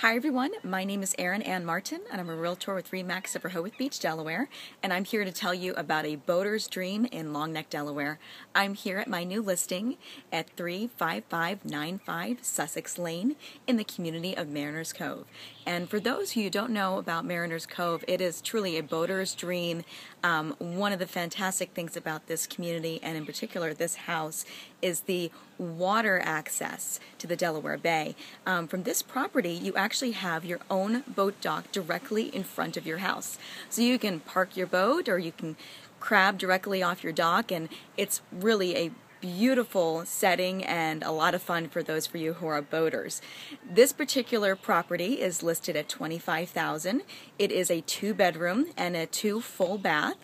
Hi everyone, my name is Erin Ann Martin and I'm a realtor with REMAX of Rehoboth Beach, Delaware, and I'm here to tell you about a boater's dream in Long Neck, Delaware. I'm here at my new listing at 35595 Sussex Lane in the community of Mariners Cove. And for those who don't know about Mariners Cove, it is truly a boater's dream. Um, one of the fantastic things about this community, and in particular this house, is the water access to the Delaware Bay. Um, from this property, you actually have your own boat dock directly in front of your house. So you can park your boat or you can crab directly off your dock, and it's really a beautiful setting and a lot of fun for those for you who are boaters. This particular property is listed at 25,000. It is a two bedroom and a two full bath.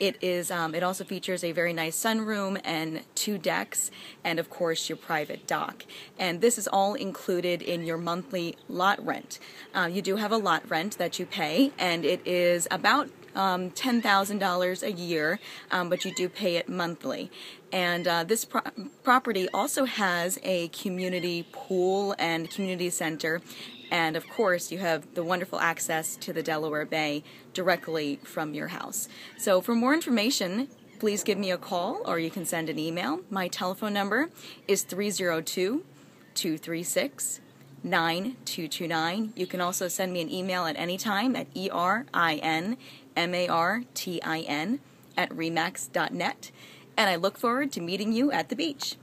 It is. Um, it also features a very nice sunroom and two decks, and of course your private dock. And this is all included in your monthly lot rent. Uh, you do have a lot rent that you pay, and it is about um, $10,000 a year, um, but you do pay it monthly. And uh, this pro- property also has a community pool and community center. And of course, you have the wonderful access to the Delaware Bay directly from your house. So, for more information, please give me a call or you can send an email. My telephone number is 302 236 9229. You can also send me an email at any time at E-R-I-N M-A-R-T-I-N at remax.net. And I look forward to meeting you at the beach.